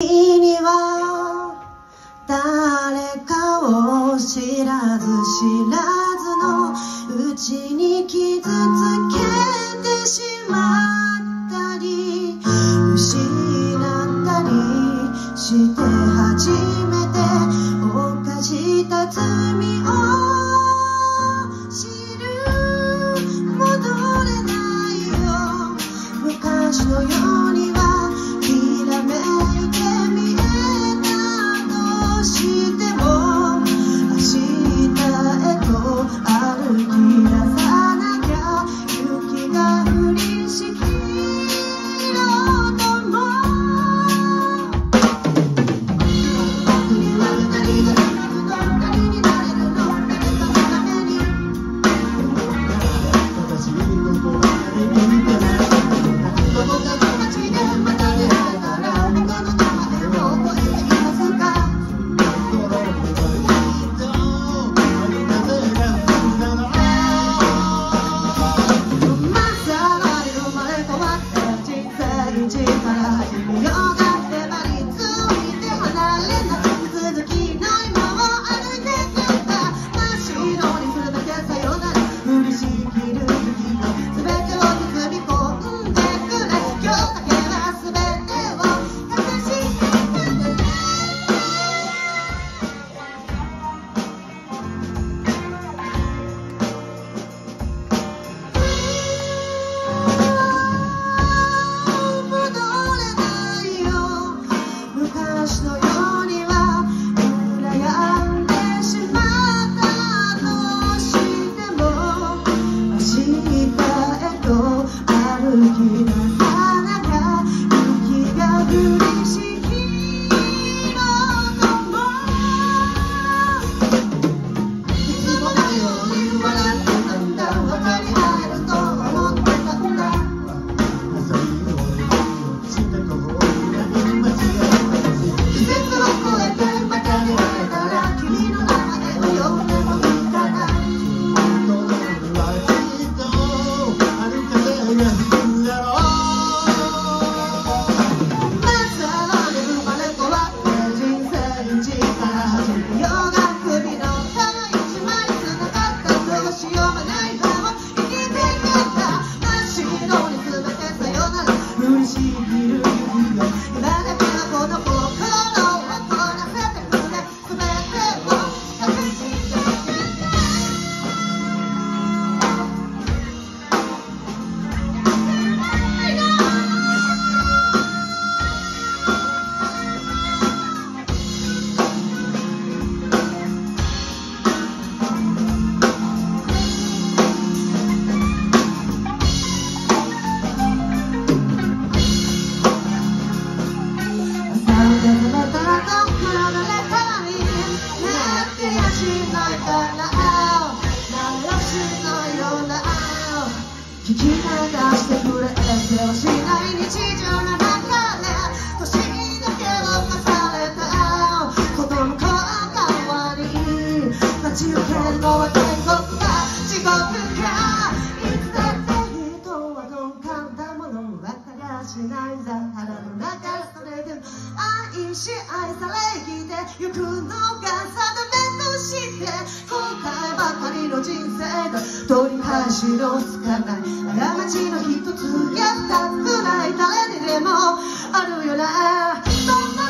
君は誰かを知らず知らずのうちに傷つけてしまったり失ったりして初めて犯した罪を知る戻れないよ昔のように 던지 말아요 出してくれ。て世話しない日常なの中それでも愛し愛され生きてゆくのが定めとして後悔ばかりの人生が取り返しうつかない過ちの一つやったくない誰にでもあるよな